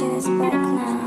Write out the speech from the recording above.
just broke now.